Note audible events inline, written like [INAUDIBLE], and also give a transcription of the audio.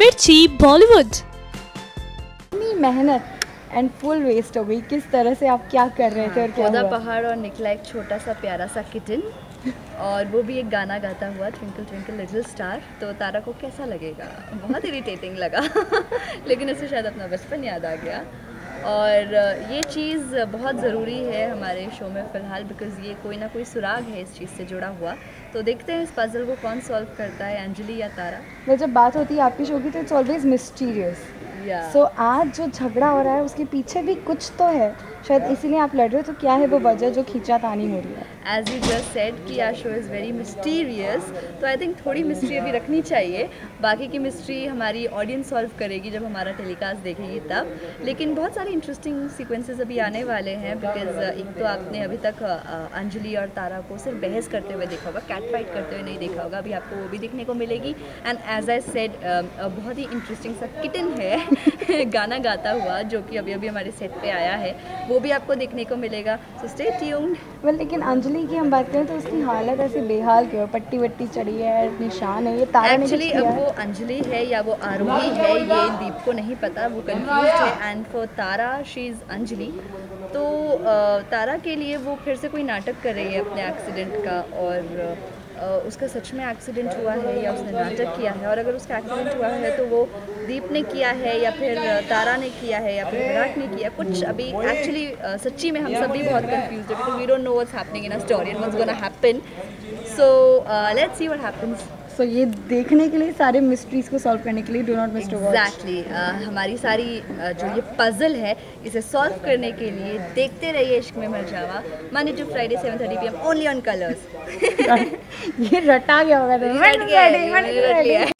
मिर्ची बॉलीवुड मेहनत and full waste हो गई। किस तरह से आप क्या कर रहे थे और क्या हुआ? पहाड़ और निकला एक छोटा सा प्यारा सा किटन। और वो भी एक गाना गाता हुआ ट्विंकल ट्विंकल लिटिल स्टार तो तारा को कैसा लगेगा? बहुत इरिटेटिंग लगा। [LAUGHS] लेकिन उसे शायद अपना बचपन याद आ गया। और ये चीज़ बहुत ज़रूरी है हमारे शो में फ़िलहाल बिकॉज़ ये कोई ना कोई सुराग है इस चीज़ से जुड़ा हुआ। तो देखते हैं इस पज़ल को कौन सॉल्व करता है, अंजलि या तारा? मैं जब बात होती है आपकी शो की तो इट्स ऑलवेज मिस्टीरियस या सो आज जो झगड़ा हो रहा है उसके पीछे भी कुछ तो है। शायद इसीलिए आप लड़ रहे हो तो क्या है वो वजह जो खींचातानी हो रही है? एज यू जस्ट सेड कि our show is very mysterious तो आई थिंक थोड़ी मिस्ट्री अभी रखनी चाहिए। बाकी की मिस्ट्री हमारी ऑडियंस सॉल्व करेगी जब हमारा टेलीकास्ट देखेगी तब। लेकिन बहुत सारे इंटरेस्टिंग सीक्वेंसेस अभी आने वाले हैं बिकॉज़ एक तो आपने अभी तक अंजलि और तारा को सिर्फ़ बहस करते हुए देखा होगा कैट फाइट करते हुए नहीं देखा होगा। अभी आपको वो भी देखने को मिलेगी। एंड एज आई सेड बहुत ही इंटरेस्टिंग सा किटन है। [LAUGHS] गाना गाता हुआ जो कि अभी अभी हमारे सेट पे आया है वो भी आपको देखने को मिलेगा। सो स्टे ट्यून्ड वेल लेकिन अंजलि की हम बात करें तो उसकी हालत ऐसी बेहाल क्यों पट्टी वट्टी चढ़ी है निशान है ये तारा एक्चुअली अब वो अंजलि है या वो आरोही है ये दीप को नहीं पता वो कंफ्यूज है। And for Tara she is Anjali. तो तारा के लिए वो फिर से कोई नाटक कर रही है अपने एक्सीडेंट का और उसका सच में एक्सीडेंट हुआ है या उसने नाटक किया है? और अगर उसका एक्सीडेंट हुआ है तो वो दीप ने किया है या फिर तारा ने किया है या फिर विराट ने किया? कुछ अभी एक्चुअली सच्ची में हम सब भी बहुत कंफ्यूज है because we don't know what's happening in a story and what's gonna happen so let's see what happens so ये देखने के लिए सारे मिस्ट्रीज को सॉल्व करने के लिए do not miss to exactly हमारी सारी uh, जो ये पजल है इसे सॉल्व करने के लिए देखते रहिए इश्क में मर जावा। Monday to Friday seven thirty P M only on Colors ये रटा गया होगा तो। रट गया